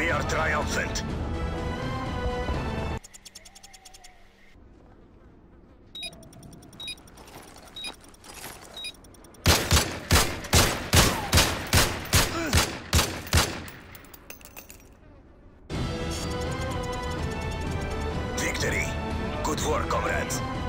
We are triumphant. Victory. Good work, comrades.